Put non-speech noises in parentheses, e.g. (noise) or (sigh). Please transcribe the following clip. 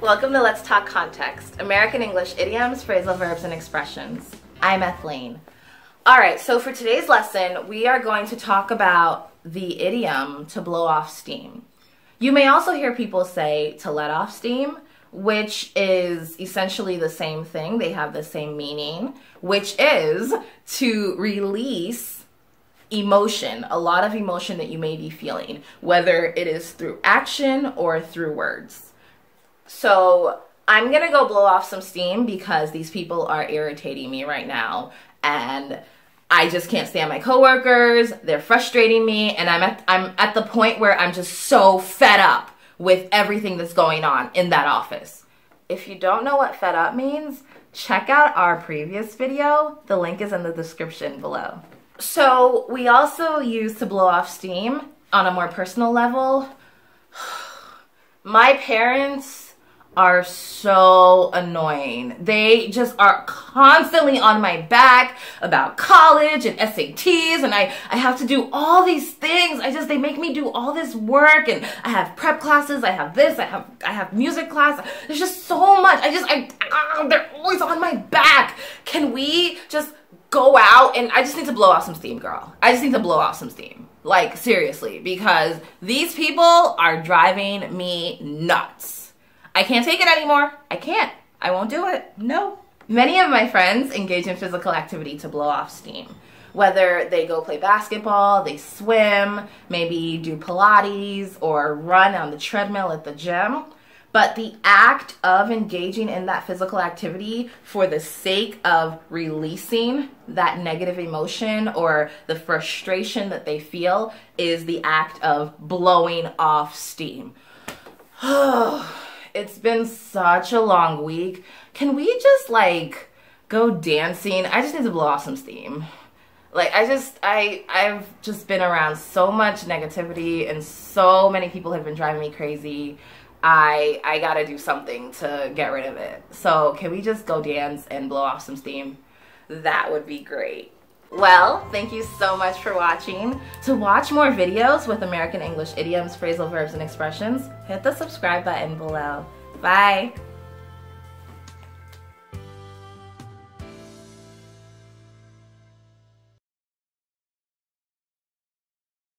Welcome to Let's Talk Context, American English idioms, phrasal verbs, and expressions. I'm Ethelene. Alright, so for today's lesson, we are going to talk about the idiom to blow off steam. You may also hear people say to let off steam, which is essentially the same thing. They have the same meaning, which is to release emotion, a lot of emotion that you may be feeling, whether it is through action or through words. So I'm gonna go blow off some steam because these people are irritating me right now and I just can't stand my coworkers. They're frustrating me and I'm at I'm at the point where I'm just so fed up with everything that's going on in that office. If you don't know what fed up means, check out our previous video. The link is in the description below. So we also use to blow off steam on a more personal level. (sighs) My parents are so annoying. They just are constantly on my back about college and SATs and I, I have to do all these things. I just, they make me do all this work and I have prep classes, I have this, I have, I have music class. There's just so much. I just, I, ah, they're always on my back. Can we just go out and I just need to blow off some steam, girl. I just need to blow off some steam. Like, seriously, because these people are driving me nuts. I can't take it anymore. I can't. I won't do it. No. Many of my friends engage in physical activity to blow off steam. Whether they go play basketball, they swim, maybe do Pilates, or run on the treadmill at the gym. But the act of engaging in that physical activity for the sake of releasing that negative emotion or the frustration that they feel is the act of blowing off steam. (sighs) (sighs) It's been such a long week. Can we just like go dancing? I just need to blow off some steam. Like I just I I've just been around so much negativity and so many people have been driving me crazy. I I got to do something to get rid of it. So, can we just go dance and blow off some steam? That would be great. Well, thank you so much for watching. To watch more videos with American English idioms, phrasal verbs, and expressions, hit the subscribe button below. Bye!